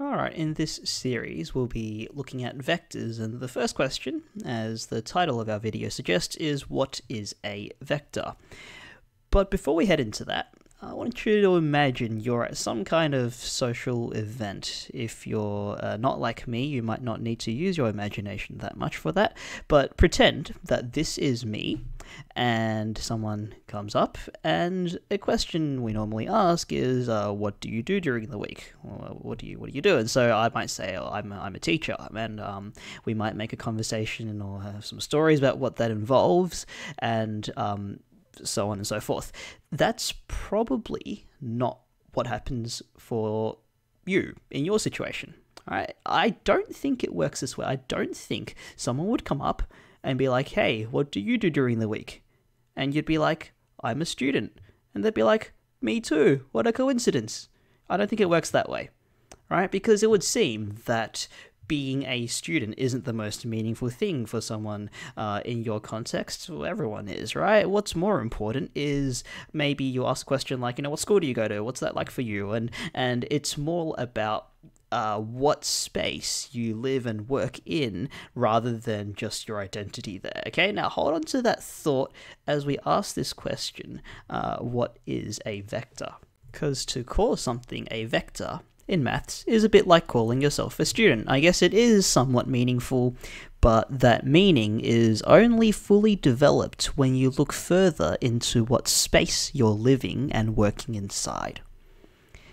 Alright, in this series we'll be looking at vectors and the first question, as the title of our video suggests, is what is a vector? But before we head into that, I want you to imagine you're at some kind of social event. If you're uh, not like me, you might not need to use your imagination that much for that, but pretend that this is me and someone comes up and a question we normally ask is uh, what do you do during the week what do you what do you do and so i might say oh, i'm, a, I'm a teacher and um, we might make a conversation or have some stories about what that involves and um, so on and so forth. That's probably not what happens for you in your situation. Right? I don't think it works this way. I don't think someone would come up and be like, hey, what do you do during the week? And you'd be like, I'm a student. And they'd be like, me too. What a coincidence. I don't think it works that way. Right? Because it would seem that being a student isn't the most meaningful thing for someone uh, in your context. Well, everyone is, right? What's more important is maybe you ask a question like, you know, what school do you go to? What's that like for you? And and it's more about uh, what space you live and work in rather than just your identity there. Okay, now hold on to that thought as we ask this question uh, what is a vector? Because to call something a vector in maths is a bit like calling yourself a student. I guess it is somewhat meaningful, but that meaning is only fully developed when you look further into what space you're living and working inside.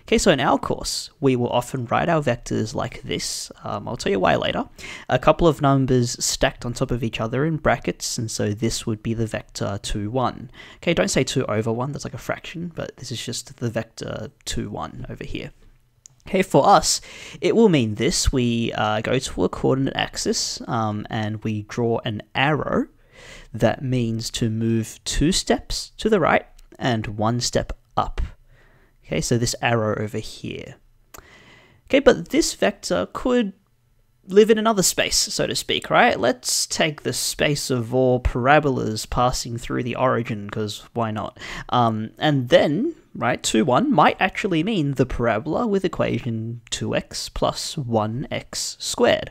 Okay, so in our course, we will often write our vectors like this. Um, I'll tell you why later. A couple of numbers stacked on top of each other in brackets, and so this would be the vector 2, 1. Okay, don't say 2 over 1, that's like a fraction, but this is just the vector 2, 1 over here. Okay, for us, it will mean this. We uh, go to a coordinate axis um, and we draw an arrow that means to move two steps to the right and one step up. Okay, so this arrow over here. Okay, but this vector could live in another space, so to speak, right? Let's take the space of all parabolas passing through the origin, because why not? Um, and then right, 2, 1 might actually mean the parabola with equation 2x plus 1x squared,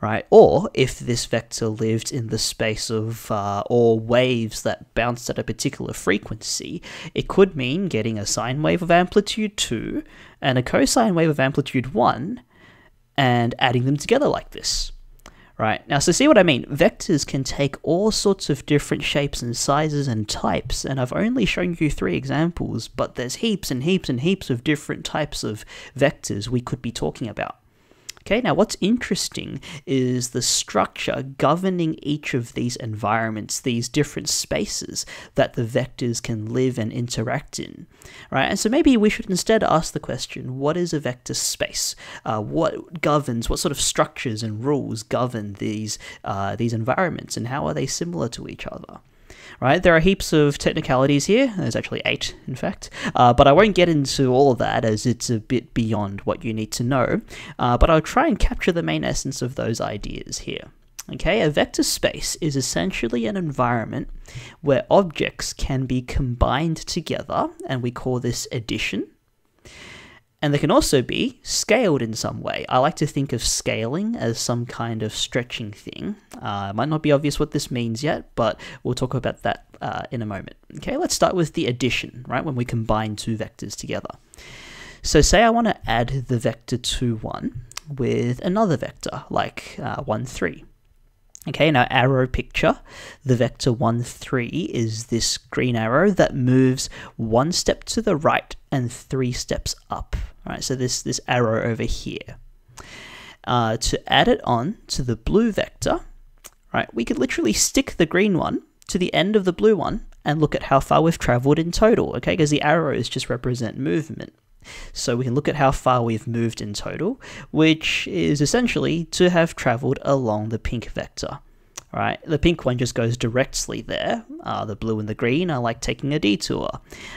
right? Or if this vector lived in the space of uh, all waves that bounced at a particular frequency, it could mean getting a sine wave of amplitude 2 and a cosine wave of amplitude 1 and adding them together like this right? Now, so see what I mean? Vectors can take all sorts of different shapes and sizes and types, and I've only shown you three examples, but there's heaps and heaps and heaps of different types of vectors we could be talking about. Okay, now what's interesting is the structure governing each of these environments, these different spaces that the vectors can live and interact in, right? And so maybe we should instead ask the question, what is a vector space? Uh, what governs, what sort of structures and rules govern these, uh, these environments and how are they similar to each other? Right? There are heaps of technicalities here. There's actually eight, in fact. Uh, but I won't get into all of that as it's a bit beyond what you need to know. Uh, but I'll try and capture the main essence of those ideas here. Okay, a vector space is essentially an environment where objects can be combined together, and we call this addition and they can also be scaled in some way. I like to think of scaling as some kind of stretching thing. Uh, it might not be obvious what this means yet, but we'll talk about that uh, in a moment. Okay, let's start with the addition, right, when we combine two vectors together. So say I want to add the vector 2, 1 with another vector, like uh, 1, 3. Okay, our arrow picture, the vector 1, 3 is this green arrow that moves one step to the right and three steps up. All right, so this, this arrow over here. Uh, to add it on to the blue vector, right, we could literally stick the green one to the end of the blue one and look at how far we've traveled in total, okay, because the arrows just represent movement. So we can look at how far we've moved in total, which is essentially to have traveled along the pink vector. Right, the pink one just goes directly there. Uh, the blue and the green are like taking a detour.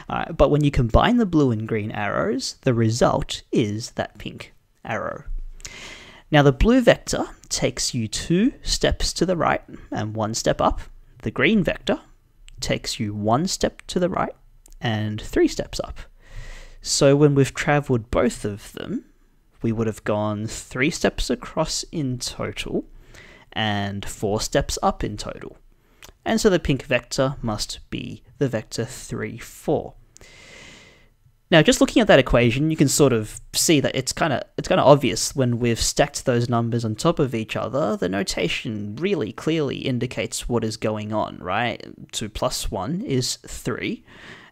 Uh, but when you combine the blue and green arrows, the result is that pink arrow. Now the blue vector takes you two steps to the right and one step up. The green vector takes you one step to the right and three steps up. So when we've traveled both of them, we would have gone three steps across in total and four steps up in total. And so the pink vector must be the vector 3, 4. Now, just looking at that equation, you can sort of see that it's kind of it's kind of obvious when we've stacked those numbers on top of each other. The notation really clearly indicates what is going on, right? Two plus one is three,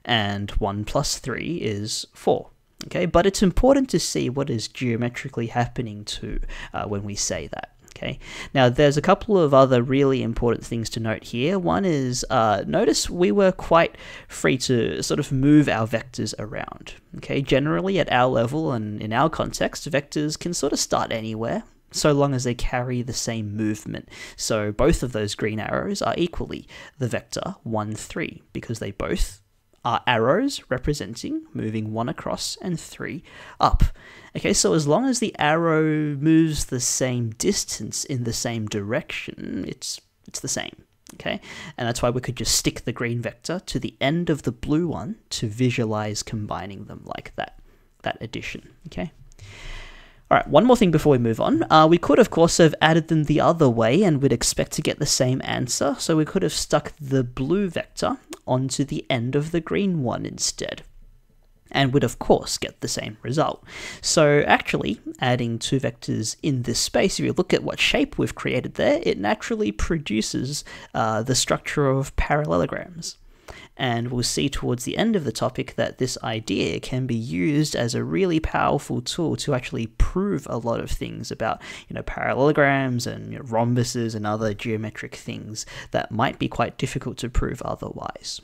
and one plus three is four. Okay, but it's important to see what is geometrically happening too uh, when we say that. Okay, now there's a couple of other really important things to note here. One is uh, notice we were quite free to sort of move our vectors around. Okay, generally at our level and in our context, vectors can sort of start anywhere so long as they carry the same movement. So both of those green arrows are equally the vector 1, 3 because they both are arrows representing moving one across and three up. Okay, so as long as the arrow moves the same distance in the same direction, it's it's the same. Okay, and that's why we could just stick the green vector to the end of the blue one to visualize combining them like that, that addition. Okay. All right, one more thing before we move on. Uh, we could, of course, have added them the other way and we'd expect to get the same answer. So we could have stuck the blue vector onto the end of the green one instead. And would, of course, get the same result. So actually, adding two vectors in this space, if you look at what shape we've created there, it naturally produces uh, the structure of parallelograms and we'll see towards the end of the topic that this idea can be used as a really powerful tool to actually prove a lot of things about you know parallelograms and you know, rhombuses and other geometric things that might be quite difficult to prove otherwise.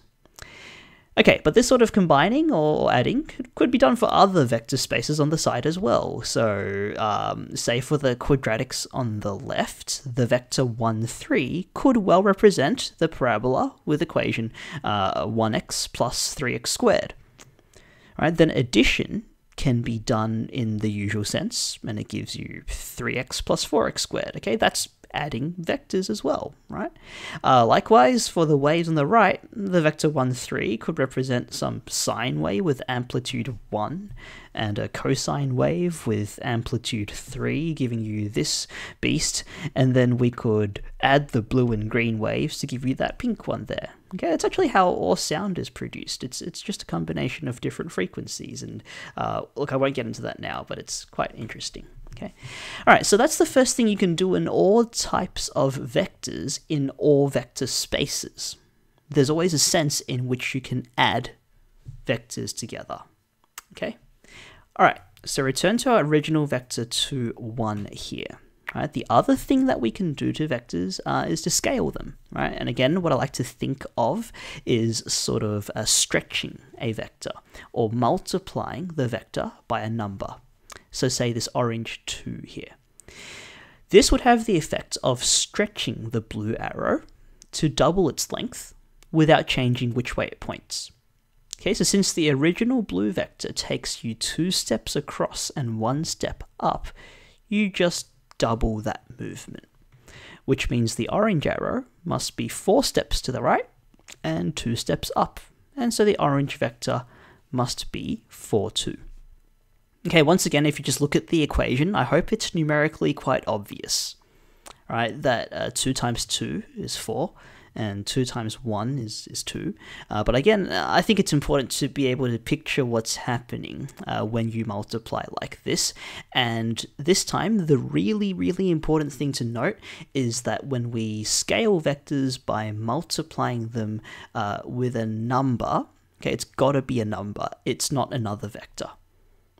Okay, but this sort of combining or adding could, be done for other vector spaces on the side as well. So, um, say for the quadratics on the left, the vector 1, 3 could well represent the parabola with equation uh, 1x plus 3x squared. Right, then addition can be done in the usual sense, and it gives you 3x plus 4x squared. Okay, that's adding vectors as well, right? Uh, likewise, for the waves on the right, the vector 1, 3 could represent some sine wave with amplitude 1, and a cosine wave with amplitude 3, giving you this beast, and then we could add the blue and green waves to give you that pink one there. Okay, that's actually how all sound is produced. It's it's just a combination of different frequencies, and uh, look, I won't get into that now, but it's quite interesting. Okay. All right, so that's the first thing you can do in all types of vectors in all vector spaces. There's always a sense in which you can add vectors together. Okay. All right, so return to our original vector to 1 here. Right, the other thing that we can do to vectors uh, is to scale them, right? And again, what I like to think of is sort of uh, stretching a vector or multiplying the vector by a number. So say this orange 2 here. This would have the effect of stretching the blue arrow to double its length without changing which way it points. Okay, so since the original blue vector takes you two steps across and one step up, you just double that movement, which means the orange arrow must be four steps to the right and two steps up, and so the orange vector must be 4, 2. Okay, once again, if you just look at the equation, I hope it's numerically quite obvious, right? That uh, 2 times 2 is 4, and 2 times 1 is, is 2. Uh, but again, I think it's important to be able to picture what's happening uh, when you multiply like this. And this time, the really, really important thing to note is that when we scale vectors by multiplying them uh, with a number, okay, it's got to be a number, it's not another vector.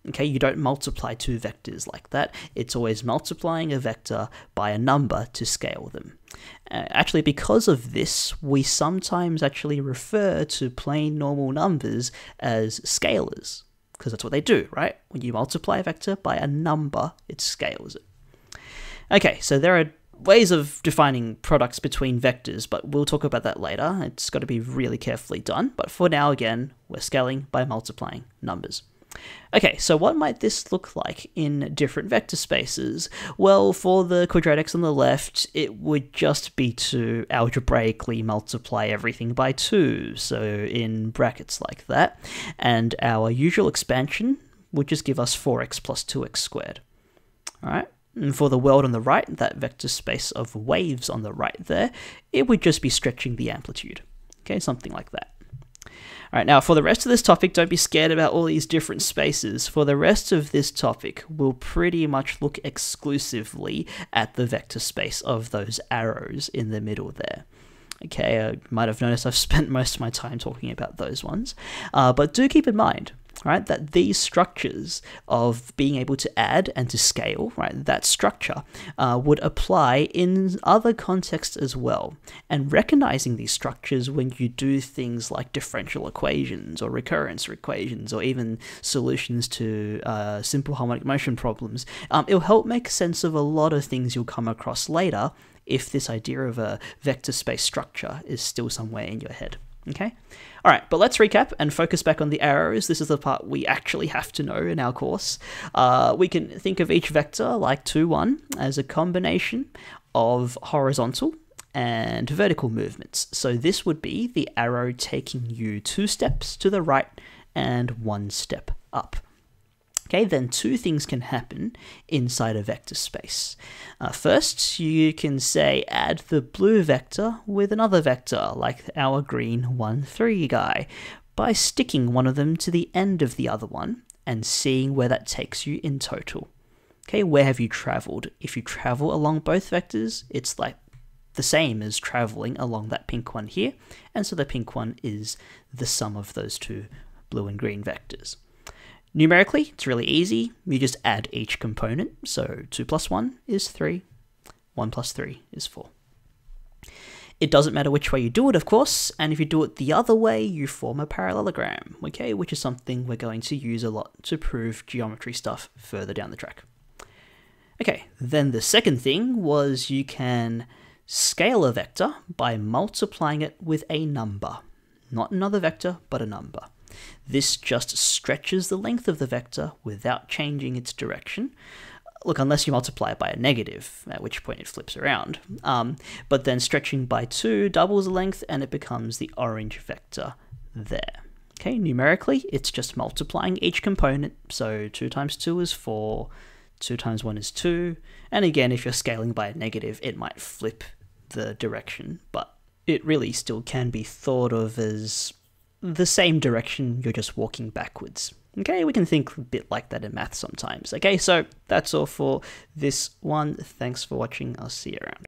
Okay, you don't multiply two vectors like that. It's always multiplying a vector by a number to scale them. Uh, actually, because of this, we sometimes actually refer to plain normal numbers as scalars, because that's what they do, right? When you multiply a vector by a number, it scales it. Okay, so there are ways of defining products between vectors, but we'll talk about that later. It's got to be really carefully done. But for now, again, we're scaling by multiplying numbers. Okay, so what might this look like in different vector spaces? Well, for the quadratics on the left, it would just be to algebraically multiply everything by 2, so in brackets like that. And our usual expansion would just give us 4x plus 2x squared. All right. And for the world on the right, that vector space of waves on the right there, it would just be stretching the amplitude. Okay, something like that. All right, now for the rest of this topic, don't be scared about all these different spaces. For the rest of this topic, we'll pretty much look exclusively at the vector space of those arrows in the middle there. Okay, I might have noticed I've spent most of my time talking about those ones, uh, but do keep in mind, right, that these structures of being able to add and to scale, right, that structure uh, would apply in other contexts as well. And recognizing these structures when you do things like differential equations or recurrence equations or even solutions to uh, simple harmonic motion problems, um, it'll help make sense of a lot of things you'll come across later if this idea of a vector space structure is still somewhere in your head. Okay? All right, but let's recap and focus back on the arrows. This is the part we actually have to know in our course. Uh, we can think of each vector, like 2, 1, as a combination of horizontal and vertical movements. So this would be the arrow taking you two steps to the right and one step up. Okay, then two things can happen inside a vector space. Uh, first, you can say add the blue vector with another vector, like our green 1, 3 guy, by sticking one of them to the end of the other one and seeing where that takes you in total. Okay, where have you traveled? If you travel along both vectors, it's like the same as traveling along that pink one here, and so the pink one is the sum of those two blue and green vectors. Numerically, it's really easy. You just add each component. So 2 plus 1 is 3, 1 plus 3 is 4. It doesn't matter which way you do it, of course, and if you do it the other way, you form a parallelogram, okay, which is something we're going to use a lot to prove geometry stuff further down the track. Okay, then the second thing was you can scale a vector by multiplying it with a number. Not another vector, but a number. This just stretches the length of the vector without changing its direction. Look, unless you multiply it by a negative, at which point it flips around. Um, but then stretching by 2 doubles the length and it becomes the orange vector there. Okay, numerically, it's just multiplying each component. So 2 times 2 is 4, 2 times 1 is 2. And again, if you're scaling by a negative, it might flip the direction, but it really still can be thought of as the same direction, you're just walking backwards. Okay, we can think a bit like that in math sometimes. Okay, so that's all for this one. Thanks for watching. I'll see you around.